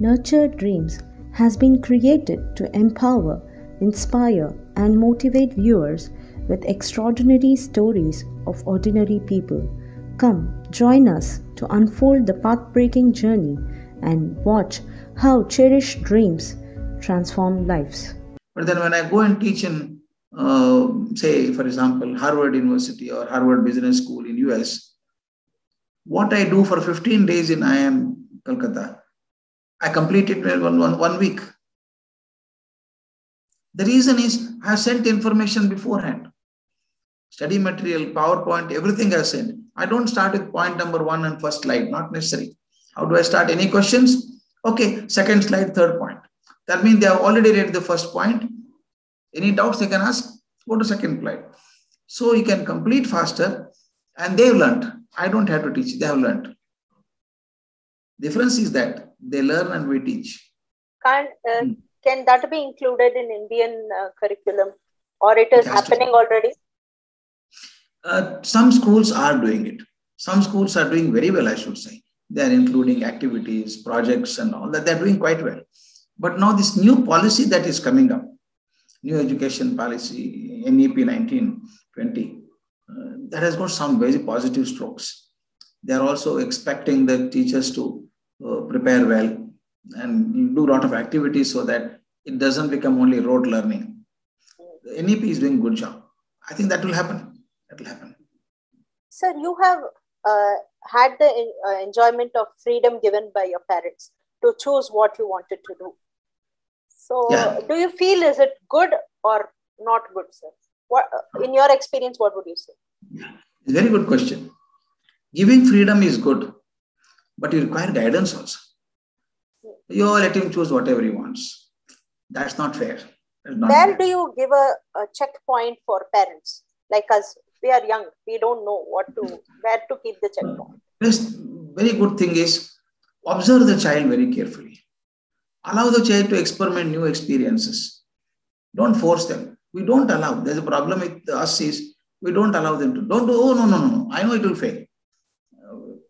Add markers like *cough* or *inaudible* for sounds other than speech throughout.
Nurtured Dreams has been created to empower, inspire, and motivate viewers with extraordinary stories of ordinary people. Come, join us to unfold the path breaking journey and watch how cherished dreams transform lives. But then when I go and teach in, uh, say, for example, Harvard University or Harvard Business School in US, what I do for 15 days in IIM Kolkata, I completed one, one, one week. The reason is I have sent information beforehand. Study material, PowerPoint, everything I sent. I don't start with point number one and first slide, not necessary. How do I start? Any questions? Okay, second slide, third point. That means they have already read the first point. Any doubts they can ask? Go to second slide. So you can complete faster and they've learned. I don't have to teach, they have learned. Difference is that they learn and we teach. Can, uh, hmm. can that be included in Indian uh, curriculum or it is it happening already? Uh, some schools are doing it. Some schools are doing very well, I should say. They are including activities, projects, and all that. They're doing quite well. But now, this new policy that is coming up, new education policy, NEP 1920, uh, that has got some very positive strokes. They are also expecting the teachers to uh, prepare well and do a lot of activities so that it doesn't become only rote learning. The NEP is doing good job. I think that will happen. That will happen. Sir, you have uh, had the uh, enjoyment of freedom given by your parents to choose what you wanted to do. So, yeah. do you feel is it good or not good, sir? What, in your experience, what would you say? A very good question. Giving freedom is good, but you require guidance also. You let him choose whatever he wants. That's not fair. That's not Where fair. do you give a, a checkpoint for parents? Like us, we are young, we don't know what to, where to keep the checkpoint. Uh, Best, very good thing is observe the child very carefully. Allow the child to experiment new experiences. Don't force them. We don't allow. There's a problem with us is we don't allow them to. Don't do, oh, no, no, no, no. I know it will fail.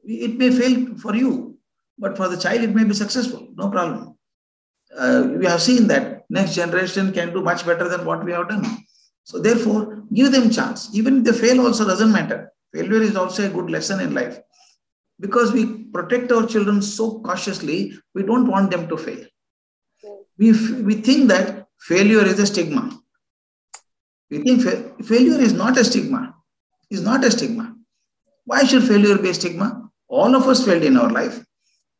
It may fail for you, but for the child, it may be successful. No problem. Uh, we have seen that next generation can do much better than what we have done. So therefore, give them chance. Even if they fail also doesn't matter. Failure is also a good lesson in life. Because we protect our children so cautiously, we don't want them to fail. We, we think that failure is a stigma. We think fa- failure is not a stigma. Is not a stigma. Why should failure be a stigma? All of us failed in our life,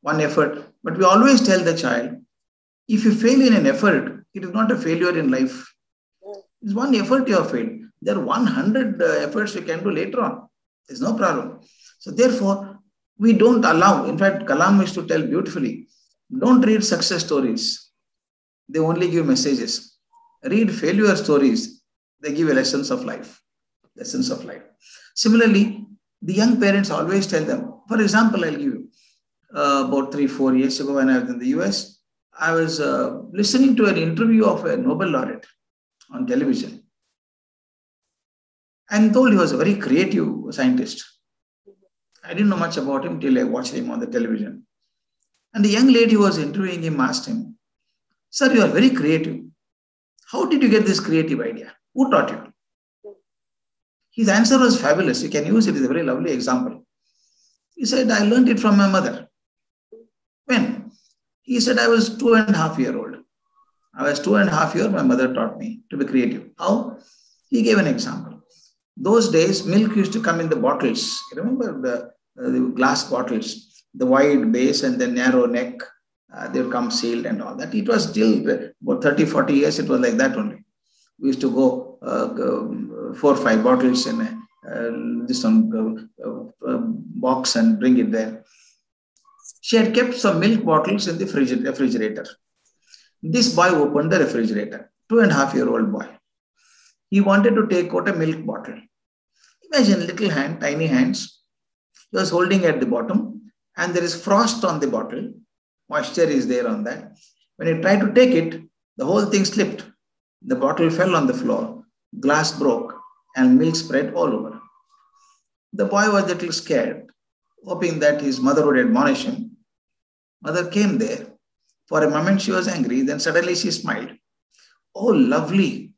one effort. But we always tell the child, if you fail in an effort, it is not a failure in life. It's one effort you have failed. There are 100 uh, efforts you can do later on. There's no problem. So therefore, we don't allow. In fact, Kalam used to tell beautifully, don't read success stories. They only give messages. Read failure stories. They give lessons of life. Lessons of life. Similarly, the young parents always tell them, for example, I'll give you uh, about three, four years ago when I was in the US, I was uh, listening to an interview of a Nobel laureate on television and told he was a very creative scientist. I didn't know much about him till I watched him on the television. And the young lady who was interviewing him asked him, Sir, you are very creative. How did you get this creative idea? Who taught you? His answer was fabulous. You can use it as a very lovely example. He said, I learned it from my mother. When? He said, I was two and a half year old. I was two and a half year, my mother taught me to be creative. How? He gave an example. Those days, milk used to come in the bottles. Remember the, uh, the glass bottles, the wide base and the narrow neck. Uh, they would come sealed and all that. It was still about 30, 40 years, it was like that only. We used to go, uh, go four or five bottles in a, uh, this one uh, uh, box and bring it there. She had kept some milk bottles in the refrigerator. This boy opened the refrigerator, two and a half year old boy. He wanted to take out a milk bottle. Imagine little hand, tiny hands. He was holding at the bottom and there is frost on the bottle. Moisture is there on that. When he tried to take it, the whole thing slipped. The bottle fell on the floor, glass broke, and milk spread all over. The boy was a little scared, hoping that his mother would admonish him. Mother came there For a moment, she was angry. Then suddenly she smiled. Oh, lovely.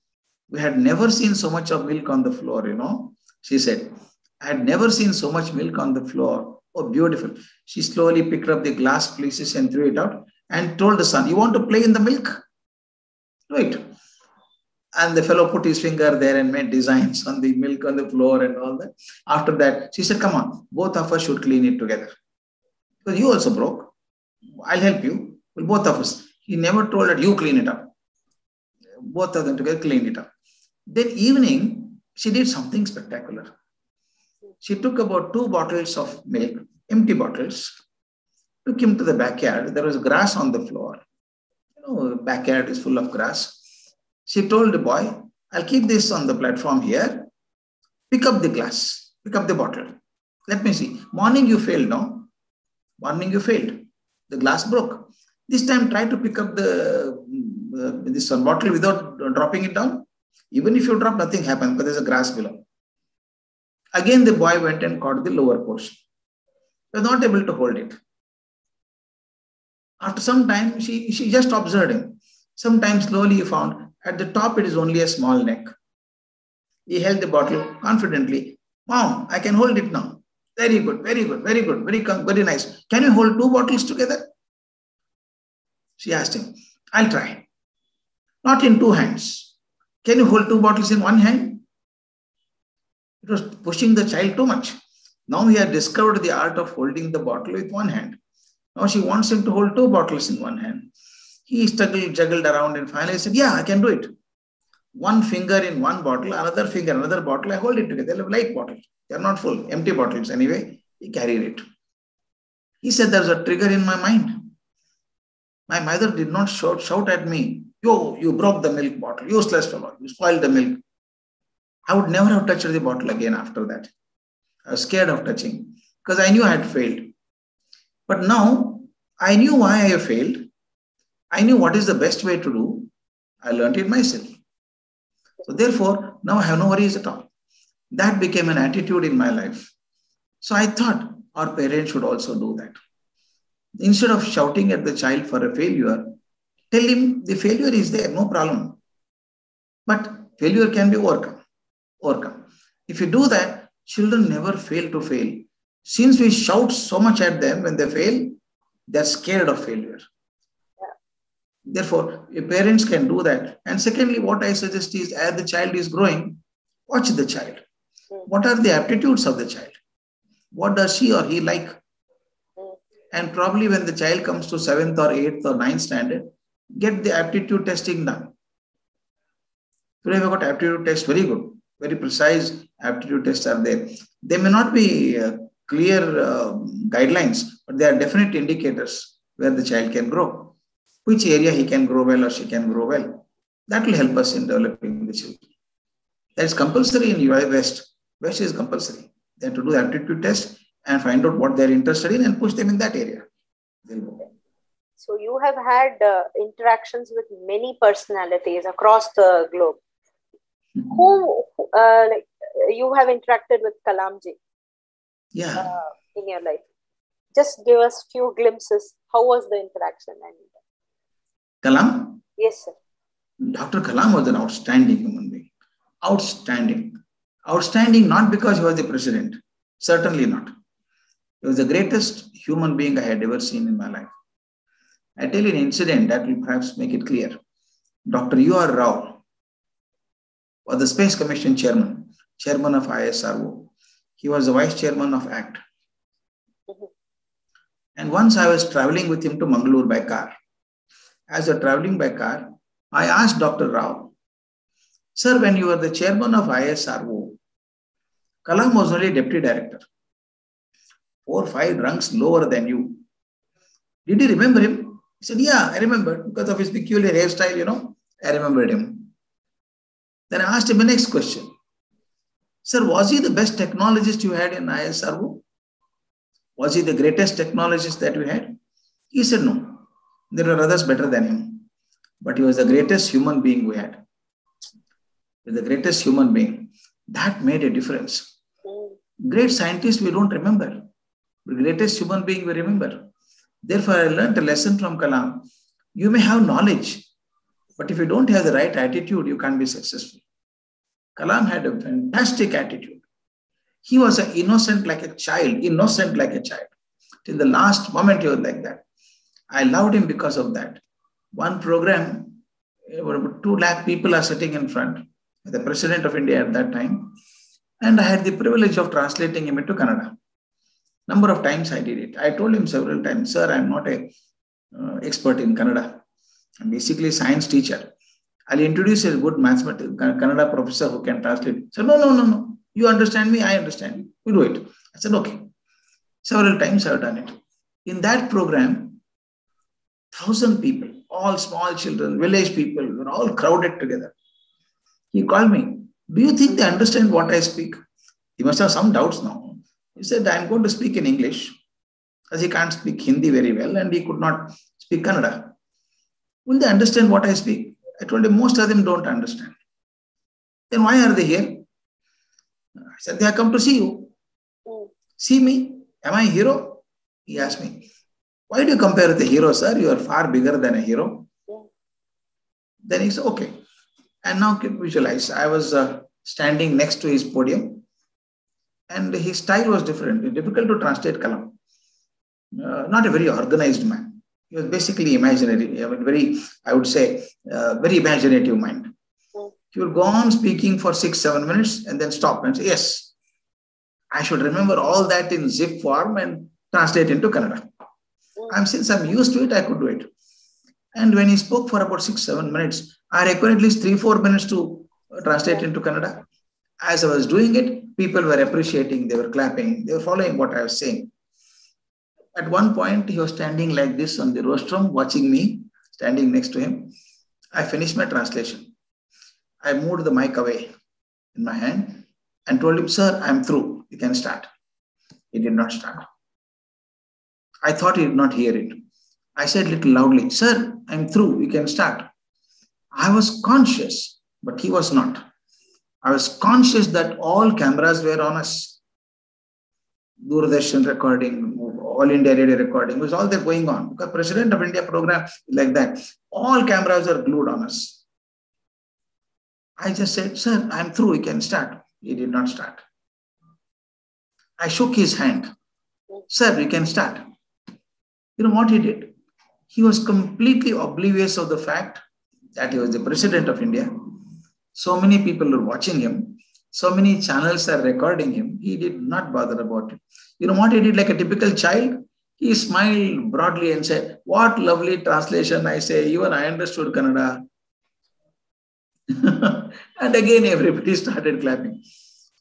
We had never seen so much of milk on the floor, you know, she said. I had never seen so much milk on the floor. Oh, beautiful. She slowly picked up the glass pieces and threw it out and told the son, You want to play in the milk? Do it. And the fellow put his finger there and made designs on the milk on the floor and all that. After that, she said, Come on, both of us should clean it together. Because you also broke. I'll help you. Well, both of us. He never told that you clean it up. Both of them together cleaned it up. Then evening, she did something spectacular she took about two bottles of milk, empty bottles, took him to the backyard. There was grass on the floor. You know, backyard is full of grass. She told the boy, I'll keep this on the platform here. Pick up the glass, pick up the bottle. Let me see. Morning you failed, no? Morning you failed. The glass broke. This time try to pick up the uh, this bottle without dropping it down. Even if you drop, nothing happens because there's a grass below. Again, the boy went and caught the lower portion. He was not able to hold it. After some time, she, she just observed him. Sometimes slowly he found at the top it is only a small neck. He held the bottle confidently. Mom, I can hold it now. Very good, very good, very good, very, very nice. Can you hold two bottles together? She asked him. I'll try. Not in two hands. Can you hold two bottles in one hand? It was pushing the child too much. Now he had discovered the art of holding the bottle with one hand. Now she wants him to hold two bottles in one hand. He struggled, juggled around, and finally said, Yeah, I can do it. One finger in one bottle, another finger, another bottle, I hold it together. They're light bottles. They're not full, empty bottles anyway. He carried it. He said, There's a trigger in my mind. My mother did not shout, shout at me, Yo, you broke the milk bottle, useless fellow, you spoiled the milk. I would never have touched the bottle again after that. I was scared of touching because I knew I had failed. But now I knew why I failed. I knew what is the best way to do. I learned it myself. So therefore, now I have no worries at all. That became an attitude in my life. So I thought our parents should also do that. Instead of shouting at the child for a failure, tell him the failure is there, no problem. But failure can be overcome overcome. If you do that, children never fail to fail. Since we shout so much at them when they fail, they're scared of failure. Therefore, parents can do that. And secondly, what I suggest is as the child is growing, watch the child. What are the aptitudes of the child? What does she or he like? And probably when the child comes to seventh or eighth or ninth standard, get the aptitude testing done. Today we got aptitude test, very good very precise aptitude tests are there. They may not be uh, clear uh, guidelines, but they are definite indicators where the child can grow, which area he can grow well or she can grow well. That will help us in developing the children. That's compulsory in UI West. West is compulsory. They have to do the aptitude test and find out what they're interested in and push them in that area. So you have had uh, interactions with many personalities across the globe who uh, like you have interacted with Kalamji? Yeah. Uh, in your life, just give us few glimpses. How was the interaction? And Kalam. Yes, sir. Dr. Kalam was an outstanding human being. Outstanding. Outstanding not because he was the president. Certainly not. He was the greatest human being I had ever seen in my life. I tell you an incident that will perhaps make it clear. Dr. U.R. Rao, was the Space Commission chairman, chairman of ISRO. He was the vice chairman of ACT. Mm-hmm. And once I was traveling with him to Mangalore by car. As we traveling by car, I asked Dr. Rao, Sir, when you were the chairman of ISRO, Kalam was only deputy director, four or five ranks lower than you. Did you remember him? He said, Yeah, I remember because of his peculiar hairstyle, you know, I remembered him. Then I asked him the next question. Sir, was he the best technologist you had in ISRO? Was he the greatest technologist that you had? He said, no. There were others better than him. But he was the greatest human being we had. The greatest human being. That made a difference. Great scientists we don't remember. The greatest human being we remember. Therefore, I learned a lesson from Kalam. You may have knowledge, but if you don't have the right attitude, you can't be successful. Kalam had a fantastic attitude. He was innocent like a child, innocent like a child. Till the last moment, he was like that. I loved him because of that. One program, about two lakh people are sitting in front, the president of India at that time, and I had the privilege of translating him into Kannada. Number of times I did it. I told him several times, sir, I'm not a uh, expert in Kannada. I'm basically a science teacher. I'll introduce a good mathematics Kannada professor who can translate. So no, no, no, no. You understand me, I understand you. We do it. I said, okay. Several times I've done it. In that program, thousand people, all small children, village people, were all crowded together. He called me. Do you think they understand what I speak? He must have some doubts now. He said, I'm going to speak in English, as he can't speak Hindi very well and he could not speak Kannada. Will they understand what I speak? I told him, most of them don't understand. Then why are they here? I said, they have come to see you. Hmm. See me. Am I a hero? He asked me. Why do you compare with a hero, sir? You are far bigger than a hero. Then he said, okay. And now keep visualize. I was uh, standing next to his podium and his style was different. difficult to translate Kalam. Uh, not a very organized man. He was basically imaginary, a very, I would say, uh, very imaginative mind. He would go on speaking for six, seven minutes and then stop and say, Yes, I should remember all that in zip form and translate into Kannada. I'm since I'm used to it, I could do it. And when he spoke for about six, seven minutes, I required at least three, four minutes to translate into Kannada. As I was doing it, people were appreciating, they were clapping, they were following what I was saying. At one point, he was standing like this on the rostrum, watching me, standing next to him. I finished my translation. I moved the mic away in my hand and told him, Sir, I'm through. You can start. He did not start. I thought he did not hear it. I said a little loudly, Sir, I'm through. You can start. I was conscious, but he was not. I was conscious that all cameras were on us. Doordarshan recording, all India radio recording was all that going on. Because President of India program like that, all cameras are glued on us. I just said, Sir, I'm through, you can start. He did not start. I shook his hand. Sir, you can start. You know what he did? He was completely oblivious of the fact that he was the president of India. So many people were watching him. So many channels are recording him. He did not bother about it. You know what he did like a typical child? He smiled broadly and said, What lovely translation I say. Even I understood Kannada. *laughs* and again, everybody started clapping.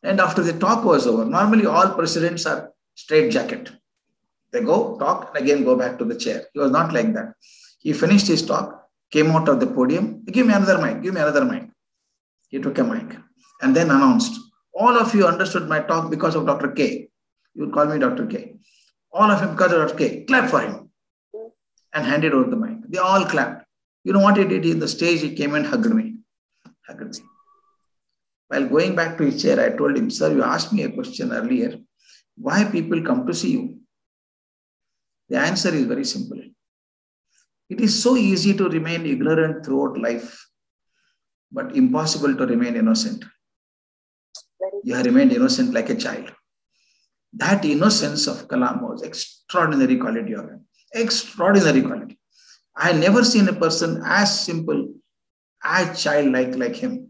And after the talk was over, normally all presidents are straight jacket. They go, talk, and again go back to the chair. He was not like that. He finished his talk, came out of the podium. Give me another mic, give me another mic. He took a mic and then announced, All of you understood my talk because of Dr. K. You call me Dr. K. All of him because of Dr. K. Clap for him. And handed over the mic. They all clapped. You know what he did? In the stage, he came and hugged me. Hugged me. While going back to his chair, I told him, Sir, you asked me a question earlier. Why people come to see you? The answer is very simple. It is so easy to remain ignorant throughout life, but impossible to remain innocent. You have remained innocent like a child. That innocence of Kalam was extraordinary quality of him. Extraordinary quality. I never seen a person as simple, as childlike like him.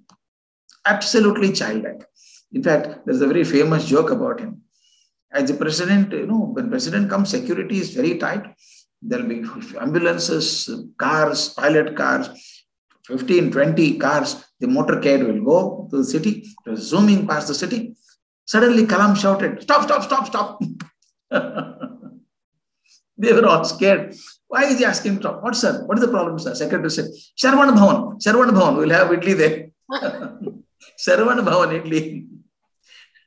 Absolutely childlike. In fact, there's a very famous joke about him. As the president, you know, when president comes, security is very tight. There'll be ambulances, cars, pilot cars, 15, 20 cars. The motorcade will go to the city, zooming past the city. Suddenly, Kalam shouted, Stop, stop, stop, stop. *laughs* they were all scared. Why is he asking stop? What, sir? What is the problem, sir? Secretary said, Sharvan Bhavan. Sharvan Bhavan. We'll have Idli there. *laughs* Sharvan Bhavan Idli.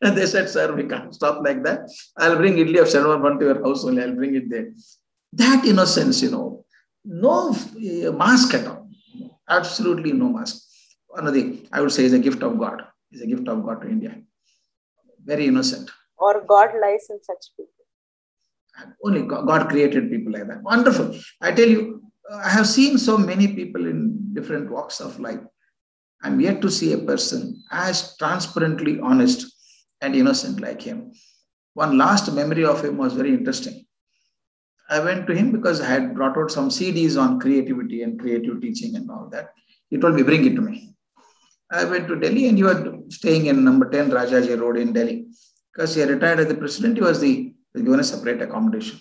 And they said, Sir, we can't stop like that. I'll bring Idli of Bhavan to your house only. I'll bring it there. That innocence, you know, no eh, mask at all. Absolutely no mask. Another, thing I would say, is a gift of God. Is a gift of God to India very innocent. Or God lies in such people. Only God created people like that. Wonderful. I tell you, I have seen so many people in different walks of life. I'm yet to see a person as transparently honest and innocent like him. One last memory of him was very interesting. I went to him because I had brought out some CDs on creativity and creative teaching and all that. He told me, bring it to me. I went to Delhi and he was staying in number 10 Rajaji Road in Delhi. Because he retired as the president, he was the given a separate accommodation.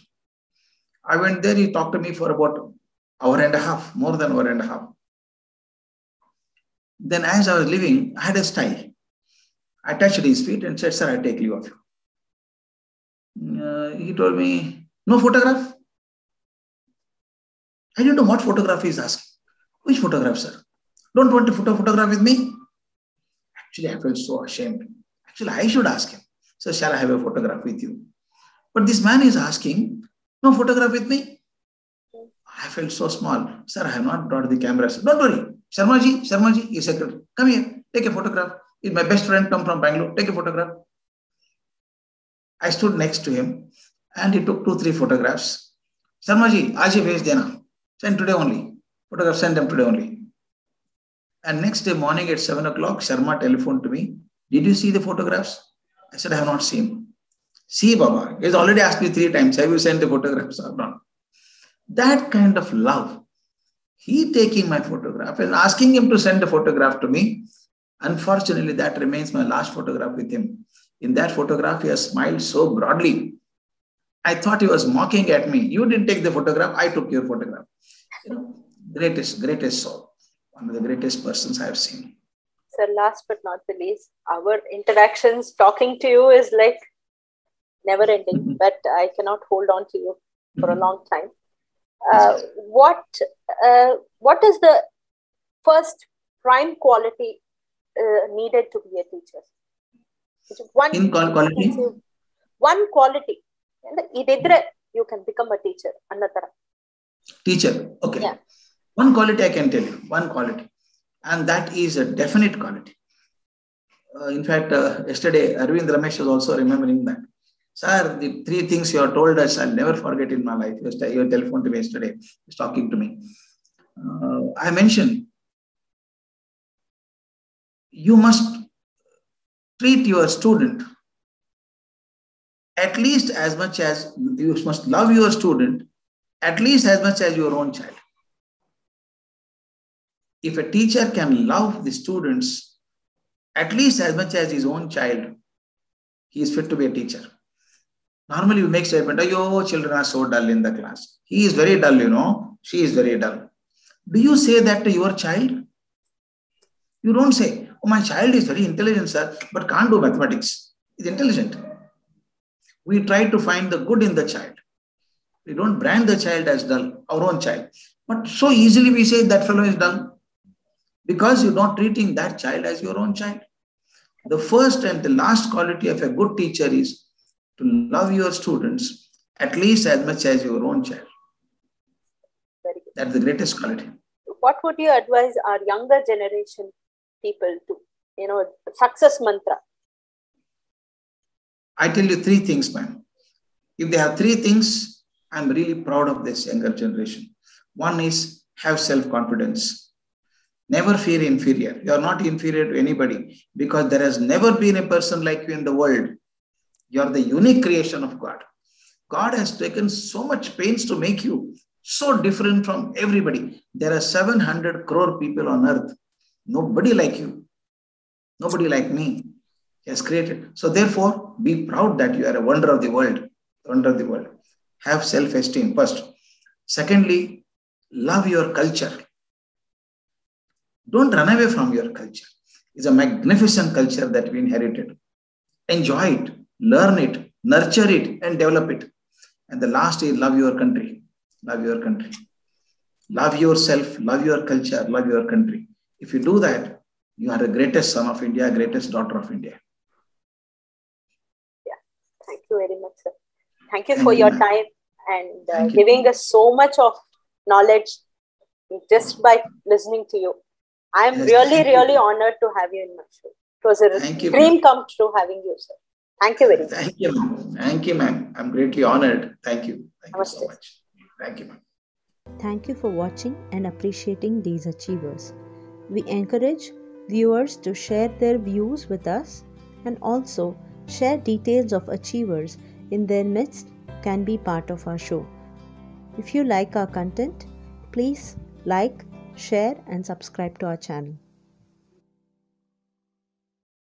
I went there, he talked to me for about hour and a half, more than hour and a half. Then as I was leaving, I had a style. I touched his feet and said, Sir, I take leave of you. Uh, he told me, No photograph? I don't know what photograph he's asking. Which photograph, sir? Don't want to photo photograph with me? Actually, I felt so ashamed. Actually, I should ask him. So, shall I have a photograph with you? But this man is asking, no photograph with me? I felt so small. Sir, I have not brought the camera. Sir, don't worry. Sharmaji, Sharmaji, his secretary, come here, take a photograph. If my best friend come from Bangalore, take a photograph. I stood next to him and he took two, three photographs. Sharmaji, aaj hi bhej dena. Send today only. Photograph, send them today only. And next day morning at 7 o'clock, Sharma telephoned to me. Did you see the photographs? I said, I have not seen. See, Baba, he's already asked me three times, have you sent the photographs or not? That kind of love. He taking my photograph and asking him to send a photograph to me. Unfortunately, that remains my last photograph with him. In that photograph, he has smiled so broadly. I thought he was mocking at me. You didn't take the photograph, I took your photograph. You know, greatest, greatest soul. One of the greatest persons I have seen. Sir, last but not the least, our interactions talking to you is like never *laughs* ending, but I cannot hold on to you for a mm-hmm. long time. Uh, what uh, what is the first prime quality uh, needed to be a teacher? One in quality. One quality. You can become a teacher. Another. Teacher. Okay. Yeah. One quality I can tell you. One quality, and that is a definite quality. Uh, in fact, uh, yesterday Arvind Ramesh was also remembering that Sir, the three things you have told us, I'll never forget in my life. You telephoned to me yesterday, was talking to me. Uh, I mentioned you must treat your student at least as much as you must love your student at least as much as your own child. If a teacher can love the students at least as much as his own child, he is fit to be a teacher. Normally, we make statement, oh, children are so dull in the class. He is very dull, you know. She is very dull. Do you say that to your child? You don't say, oh, my child is very intelligent, sir, but can't do mathematics. He's intelligent. We try to find the good in the child. We don't brand the child as dull, our own child. But so easily we say that fellow is dull because you're not treating that child as your own child. The first and the last quality of a good teacher is to love your students at least as much as your own child. That's the greatest quality. What would you advise our younger generation people to, you know, success mantra? I tell you three things, man. If they have three things, I'm really proud of this younger generation. One is have self confidence. Never fear inferior. You are not inferior to anybody because there has never been a person like you in the world you are the unique creation of God. God has taken so much pains to make you so different from everybody. There are 700 crore people on earth. Nobody like you. Nobody like me. Has created. So therefore, be proud that you are a wonder of the world. Wonder of the world. Have self-esteem first. Secondly, love your culture. Don't run away from your culture. It's a magnificent culture that we inherited. Enjoy it learn it, nurture it, and develop it. And the last is love your country. Love your country. Love yourself, love your culture, love your country. If you do that, you are the greatest son of India, greatest daughter of India. Yeah, thank you very much, sir. Thank you thank for you, your man. time and uh, giving you. us so much of knowledge just by listening to you. I'm yes, really, really you. honored to have you in my show. It was a thank dream you, come true having you, sir. Thank you very much. Thank you. Thank you, ma'am. I'm greatly honored. Thank you. Thank Namaste. you so much. Thank you, ma'am. Thank you for watching and appreciating these achievers. We encourage viewers to share their views with us and also share details of achievers in their midst can be part of our show. If you like our content, please like, share and subscribe to our channel.